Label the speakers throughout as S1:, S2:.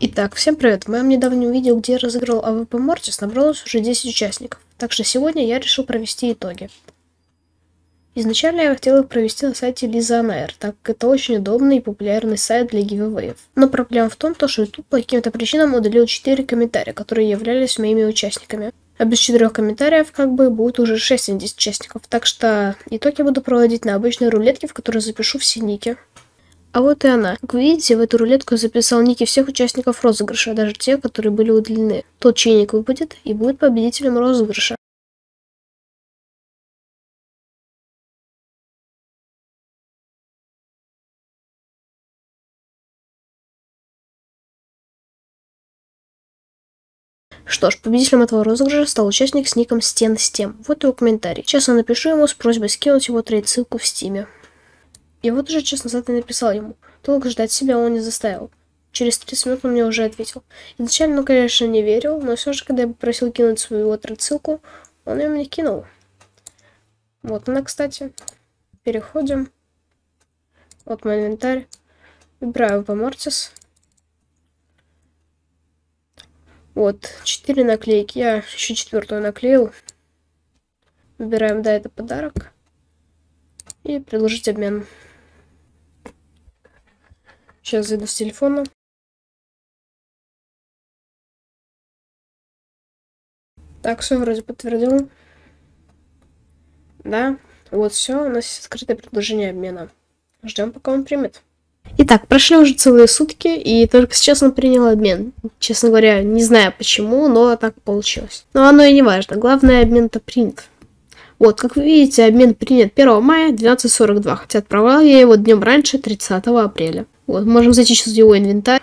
S1: Итак, всем привет! В моем недавнем видео, где я разыграл AWP Mortis, набралось уже 10 участников. Так что сегодня я решил провести итоги. Изначально я хотел их провести на сайте Найр, так как это очень удобный и популярный сайт для giveaway ев. Но проблема в том, что YouTube по каким-то причинам удалил 4 комментария, которые являлись моими участниками. А без 4 комментариев как бы будет уже 60 участников, так что итоги буду проводить на обычной рулетке, в которой запишу все ники. А вот и она. Как вы видите, в эту рулетку записал ники всех участников розыгрыша, даже те, которые были удалены. Тот, чей ник выпадет, и будет победителем розыгрыша. Что ж, победителем этого розыгрыша стал участник с ником Стен Стем. Вот его комментарий. Сейчас я напишу ему с просьбой скинуть его trade ссылку в Steam е. И вот уже час назад я написал ему. Долго ждать себя он не заставил. Через 30 минут он мне уже ответил. Изначально, конечно, не верил, но все же, когда я попросил кинуть свою вот ссылку, он ее мне кинул. Вот она, кстати. Переходим. Вот мой инвентарь. Выбираю по Мортис. Вот, 4 наклейки. Я еще четвертую наклеил. Выбираем, да, это подарок. И предложить обмен. Сейчас зайду с телефона. Так, все вроде подтвердил. Да, вот все, у нас есть открытое предложение обмена. Ждем, пока он примет. Итак, прошли уже целые сутки, и только сейчас он принял обмен. Честно говоря, не знаю почему, но так получилось. Но оно и не важно, главное, обмен-то принят. Вот, как вы видите, обмен принят 1 мая 12.42, хотя отправлял я его днем раньше, 30 апреля. Вот, можем зайти сейчас в его инвентарь.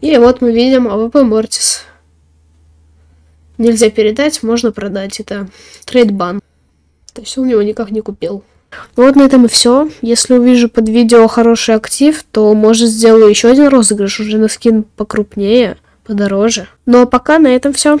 S1: И вот мы видим AWP Mortis. Нельзя передать, можно продать. Это trade ban. То есть он его никак не купил. Вот на этом и все. Если увижу под видео хороший актив, то может сделаю еще один розыгрыш уже на скин покрупнее, подороже. Ну а пока на этом все.